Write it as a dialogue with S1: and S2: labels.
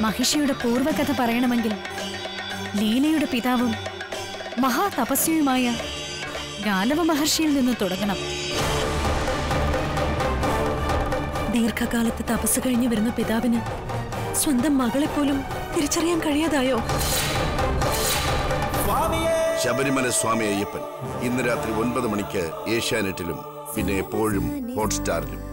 S1: മഹിഷിയുടെ പൂർവകഥ പറയണമെങ്കിൽ ലീലയുടെ പിതാവും മഹാതപസ്വിയുമായ ഗാലവ മഹർഷിയിൽ നിന്ന് തുടങ്ങണം.
S2: ദീർഘകാലത്തെ തപസ് കഴിഞ്ഞു വരുന്ന പിതാവിന് സ്വന്തം മകളെ പോലും തിരിച്ചറിയാൻ കഴിയാതായോ?
S3: ശബരിമല സ്വാമി അയ്യപ്പൻ ഇന്ന് രാത്രി ഒൻപത് മണിക്ക് ഏഷ്യാനെറ്റിലും പിന്നെ എപ്പോഴും ഹോട്ട്സ്റ്റാറിലും.